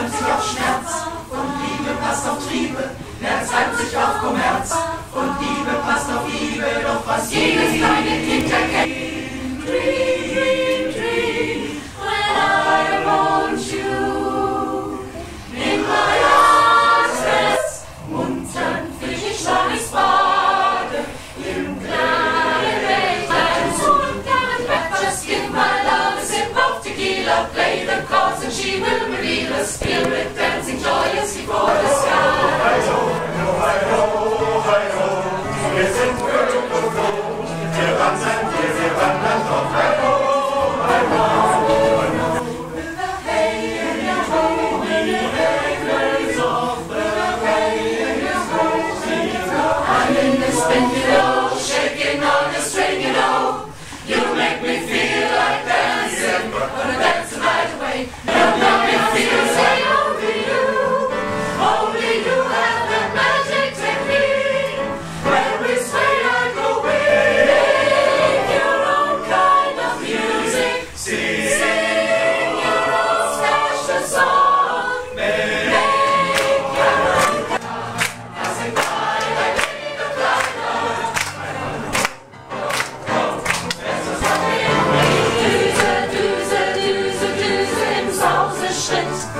treibt sich auf Schmerz und Liebe passt auf Triebe. Er treibt sich auf Kommerz und Liebe passt auf Liebe. Doch was jedes kleine Kind the Spirit dancing joyously for the sky. Hi-ho, hi-ho, hi-ho, isn't wonderful? Here comes and here comes hi-ho, hi-ho. Spin it all, shaking on the string, you know. You make me.